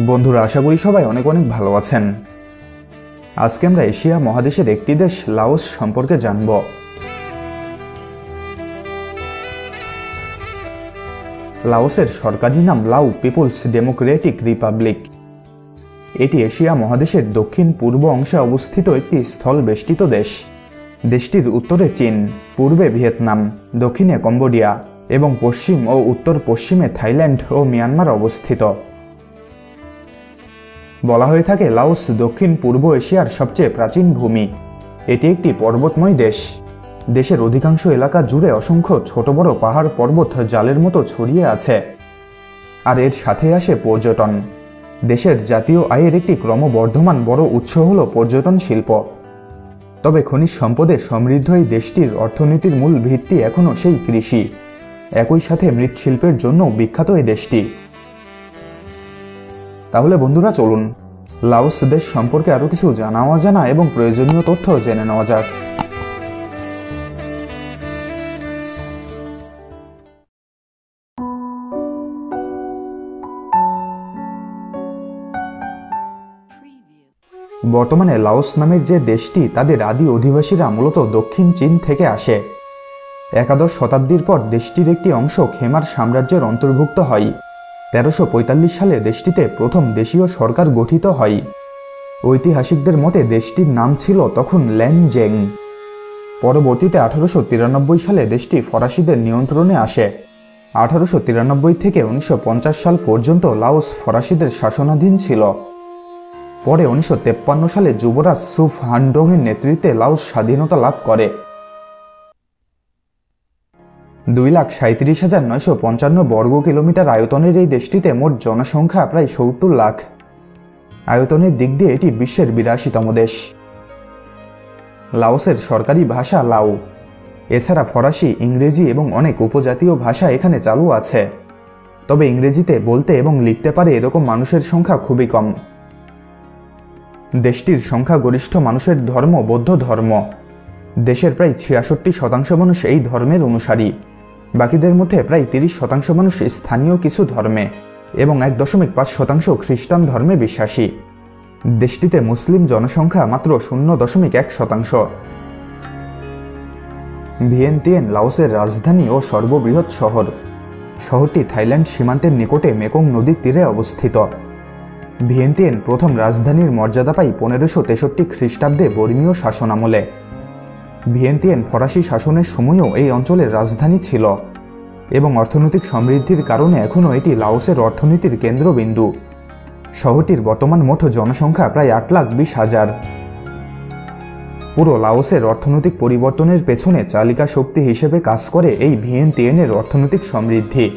বন্ধুরা, আশা করি সবাই অনেক অনেক ভালো আছেন। আজকে আমরা এশিয়া মহাদেশের একটি দেশ, লাওস, সম্পর্কে জানব। লাওসের সরকারি নাম লাউ পিপুলস ডেমোক্রেটিক রিপাবলিক। এটি এশিয়া মহাদেশের দক্ষিণ পূর্ব অংশে অবস্থিত একটি স্থল বেষ্টিত দেশ। দেশটির উত্তরে চীন, পূর্বে ভিয়েতনাম, দক্ষিণে কম্বোডিয়া এবং পশ্চিম ও উত্তর পশ্চিমে থাইল্যান্ড ও মিয়ানমার অবস্থিত। বলা হয়ে থাকে লাওস দক্ষিণ পূর্ব এশিয়ার সবচেয়ে প্রাচীন ভূমি। এটি একটি পর্বতময় দেশ। দেশের অধিকাংশ এলাকা জুড়ে অসংখ্য ছোট বড় পাহাড় পর্বত জালের মতো ছড়িয়ে আছে। আর এর সাথে আসে পর্যটন। দেশের জাতীয় আয়ের একটি ক্রমবর্ধমান বড় উৎস হল পর্যটন শিল্প। তবে খনিজ সম্পদে সমৃদ্ধ এই দেশটির অর্থনীতির মূল ভিত্তি এখনও সেই কৃষি। একই সাথে মৃৎশিল্পের জন্য বিখ্যাত এই দেশটি। তাহলে বন্ধুরা চলুন। লাওস দেশ সম্পর্কে আরও কিছু জানা অজানা এবং প্রয়োজনীয় তথ্য জেনে নেওয়া যাক। বর্তমানে লাওস নামের যে দেশটি, তাদের আদি অধিবাসীরা মূলত দক্ষিণ চীন থেকে আসে। একাদশ শতাব্দীর পর দেশটির একটি অংশ খেমার সাম্রাজ্যের অন্তর্ভুক্ত হয়। তেরোশো সালে দেশটিতে প্রথম দেশীয় সরকার গঠিত হয়। ঐতিহাসিকদের মতে দেশটির নাম ছিল তখন ল্যানজেং। পরবর্তীতে আঠারোশো তিরানব্বই সালে দেশটি ফরাসিদের নিয়ন্ত্রণে আসে। আঠারোশো তিরানব্বই থেকে উনিশশো পঞ্চাশ সাল পর্যন্ত লাওস ফরাসিদের শাসনাধীন ছিল। পরে উনিশশো সালে যুবরাজ সুফ হান্ডোংয়ের নেতৃত্বে লাওস স্বাধীনতা লাভ করে। দুই লাখ সাঁত্রিশ হাজার নয়শো পঞ্চান্ন বর্গ কিলোমিটার আয়তনের এই দেশটিতে মোট জনসংখ্যা প্রায় সত্তর লাখ। আয়তনের দিক দিয়ে এটি বিশ্বের বিরাশিতম দেশ। লাওসের সরকারি ভাষা লাও। এছাড়া ফরাসি, ইংরেজি এবং অনেক উপজাতীয় ভাষা এখানে চালু আছে। তবে ইংরেজিতে বলতে এবং লিখতে পারে এরকম মানুষের সংখ্যা খুবই কম। দেশটির সংখ্যাগরিষ্ঠ মানুষের ধর্ম বৌদ্ধ ধর্ম। দেশের প্রায় ছিয়াষট্টি শতাংশ মানুষ এই ধর্মের অনুসারী। বাকিদের মধ্যে প্রায় তিরিশ শতাংশ মানুষ স্থানীয় কিছু ধর্মে এবং এক দশমিক পাঁচ শতাংশ খ্রিস্টান ধর্মে বিশ্বাসী। দেশটিতে মুসলিম জনসংখ্যা মাত্র শূন্য দশমিক এক শতাংশ। ভিয়েনতিয়েন, লাওসের রাজধানী ও সর্ববৃহৎ শহর। শহরটি থাইল্যান্ড সীমান্তের নিকটে মেকং নদীর তীরে অবস্থিত। ভিয়েনতিয়েন প্রথম রাজধানীর মর্যাদা পায় পনেরোশো তেষট্টি খ্রিস্টাব্দে বর্মীয় শাসনামলে। ভিয়েন্তিয়ান ফরাসি শাসনের সময়ও এই অঞ্চলের রাজধানী ছিল এবং অর্থনৈতিক সমৃদ্ধির কারণে এখনও এটি লাওসের অর্থনীতির কেন্দ্রবিন্দু। শহরটির বর্তমান মোট জনসংখ্যা প্রায় আট লাখ বিশ হাজার। পুরো লাওসের অর্থনৈতিক পরিবর্তনের পেছনে চালিকা শক্তি হিসেবে কাজ করে এই ভিয়েনতিয়েনের অর্থনৈতিক সমৃদ্ধি।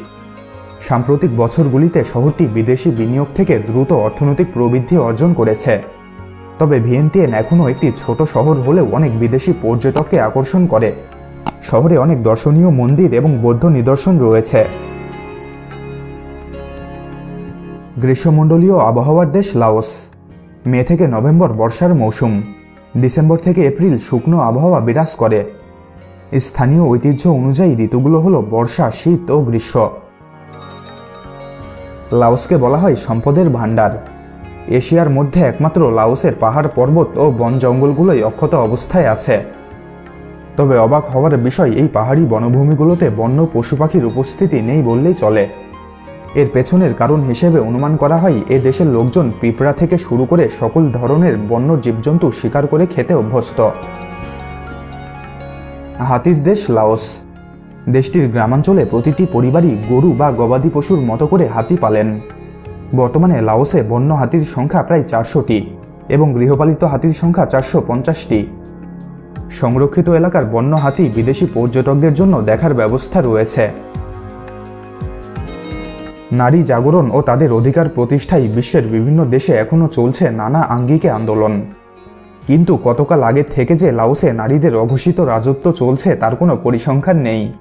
সাম্প্রতিক বছরগুলিতে শহরটি বিদেশি বিনিয়োগ থেকে দ্রুত অর্থনৈতিক প্রবৃদ্ধি অর্জন করেছে। তবে ভিয়েন্তিয়েন এখনও একটি ছোট শহর হলেও অনেক বিদেশি পর্যটককে আকর্ষণ করে। শহরে অনেক দর্শনীয় মন্দির এবং বৌদ্ধ নিদর্শন রয়েছে। গ্রীষ্মমণ্ডলীয় আবহাওয়ার দেশ লাওস। মে থেকে নভেম্বর বর্ষার মৌসুম। ডিসেম্বর থেকে এপ্রিল শুকনো আবহাওয়া বিরাজ করে। স্থানীয় ঐতিহ্য অনুযায়ী ঋতুগুলো হলো বর্ষা, শীত ও গ্রীষ্ম। লাওসকে বলা হয় সম্পদের ভাণ্ডার। এশিয়ার মধ্যে একমাত্র লাওসের পাহাড় পর্বত ও বন জঙ্গলগুলোই অক্ষত অবস্থায় আছে। তবে অবাক হওয়ার বিষয়, এই পাহাড়ি বনভূমিগুলোতে বন্য পশু পাখির উপস্থিতি নেই বললেই চলে। এর পেছনের কারণ হিসেবে অনুমান করা হয়, এ দেশের লোকজন পিঁপড়া থেকে শুরু করে সকল ধরনের বন্য জীবজন্তু শিকার করে খেতে অভ্যস্ত। হাতির দেশ লাওস। দেশটির গ্রামাঞ্চলে প্রতিটি পরিবারই গরু বা গবাদি পশুর মতো করে হাতি পালেন। বর্তমানে লাওসে বন্য হাতির সংখ্যা প্রায় চারশোটি এবং গৃহপালিত হাতির সংখ্যা চারশো পঞ্চাশটি। সংরক্ষিত এলাকার বন্য হাতি বিদেশি পর্যটকদের জন্য দেখার ব্যবস্থা রয়েছে। নারী জাগরণ ও তাদের অধিকার প্রতিষ্ঠায় বিশ্বের বিভিন্ন দেশে এখনও চলছে নানা আঙ্গিকে আন্দোলন। কিন্তু কতকাল আগে থেকে যে লাওসে নারীদের অঘোষিত রাজত্ব চলছে তার কোনো পরিসংখ্যান নেই।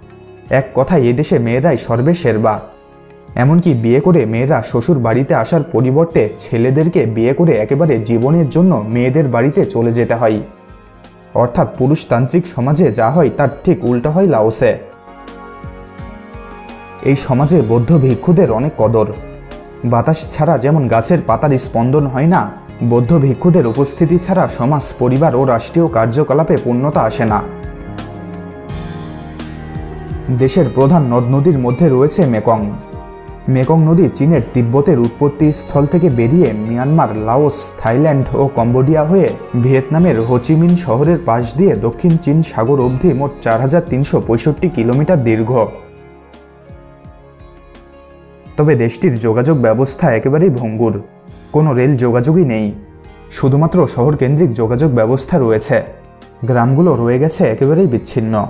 এক কথায় এদেশে মেয়েরাই সর্বে সেরবা এমনকি বিয়ে করে মেয়েরা শ্বশুর বাড়িতে আসার পরিবর্তে ছেলেদেরকে বিয়ে করে একেবারে জীবনের জন্য মেয়েদের বাড়িতে চলে যেতে হয়। অর্থাৎ পুরুষতান্ত্রিক সমাজে যা হয় তার ঠিক উল্টো হয় লাওসে। এই সমাজে বৌদ্ধ ভিক্ষুদের অনেক কদর। বাতাস ছাড়া যেমন গাছের পাতার স্পন্দন হয় না, বৌদ্ধ ভিক্ষুদের উপস্থিতি ছাড়া সমাজ, পরিবার ও রাষ্ট্রীয় কার্যকলাপে পূর্ণতা আসে না। দেশের প্রধান নদ নদীর মধ্যে রয়েছে মেকং। মেকং নদী চীনের তিব্বতের উৎপত্তি স্থল থেকে বেরিয়ে মিয়ানমার, লাওস, থাইল্যান্ড ও কম্বোডিয়া হয়ে ভিয়েতনামের হোচিমিন শহরের পাশ দিয়ে দক্ষিণ চীন সাগর অবধি মোট চার হাজার তিনশো পঁয়ষট্টি কিলোমিটার দীর্ঘ। তবে দেশটির যোগাযোগ ব্যবস্থা একেবারেই ভঙ্গুর। কোনো রেল যোগাযোগই নেই। শুধুমাত্র শহর কেন্দ্রিক যোগাযোগ ব্যবস্থা রয়েছে। গ্রামগুলো রয়ে গেছে একেবারেই বিচ্ছিন্ন।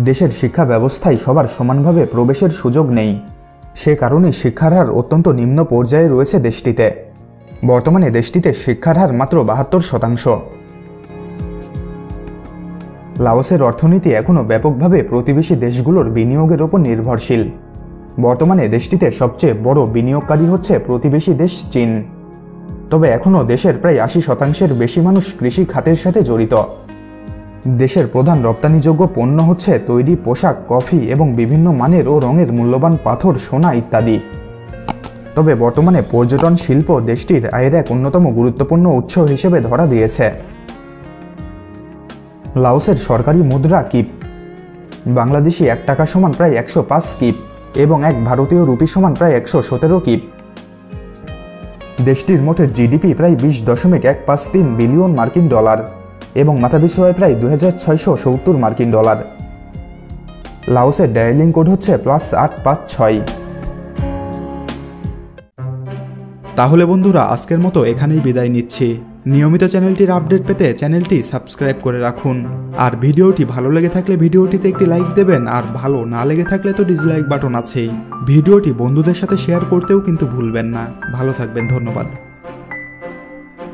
দেশের শিক্ষা ব্যবস্থায় সবার সমানভাবে প্রবেশের সুযোগ নেই। সে কারণে শিক্ষার হার অত্যন্ত নিম্ন পর্যায়ে রয়েছে দেশটিতে। বর্তমানে দেশটিতে শিক্ষার হার মাত্র বাহাত্তর শতাংশ। লাওসের অর্থনীতি এখনও ব্যাপকভাবে প্রতিবেশী দেশগুলোর বিনিয়োগের ওপর নির্ভরশীল। বর্তমানে দেশটিতে সবচেয়ে বড় বিনিয়োগকারী হচ্ছে প্রতিবেশী দেশ চীন। তবে এখনও দেশের প্রায় আশি শতাংশের বেশি মানুষ কৃষি খাতের সাথে জড়িত। দেশের প্রধান রপ্তানিযোগ্য পণ্য হচ্ছে তৈরি পোশাক, কফি এবং বিভিন্ন মানের ও রঙের মূল্যবান পাথর, সোনা ইত্যাদি। তবে বর্তমানে পর্যটন শিল্প দেশটির আয়ের এক অন্যতম গুরুত্বপূর্ণ উৎস হিসেবে ধরা দিয়েছে। লাওসের সরকারি মুদ্রা কিপ। বাংলাদেশি এক টাকা সমান প্রায় একশো পাঁচ কিপ এবং এক ভারতীয় রুপি সমান প্রায় একশো সতেরো কিপ। দেশটির মোটে জিডিপি প্রায় বিশ দশমিক এক পাঁচ তিন বিলিয়ন মার্কিন ডলার। এবং মাথাপিছু হয় প্রায় দু হাজার ছয়শো সত্তর মার্কিন ডলার। লাওসের ডায়ালিং কোড হচ্ছে প্লাস আট পাঁচ ছয়। তাহলে বন্ধুরা, আজকের মতো এখানেই বিদায় নিচ্ছি। নিয়মিত চ্যানেলটির আপডেট পেতে চ্যানেলটি সাবস্ক্রাইব করে রাখুন। আর ভিডিওটি ভালো লেগে থাকলে ভিডিওটিতে একটি লাইক দেবেন, আর ভালো না লেগে থাকলে তো ডিসলাইক বাটন আছেই। ভিডিওটি বন্ধুদের সাথে শেয়ার করতেও কিন্তু ভুলবেন না। ভালো থাকবেন, ধন্যবাদ।